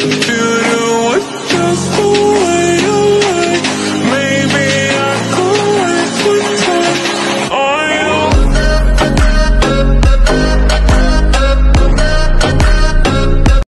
through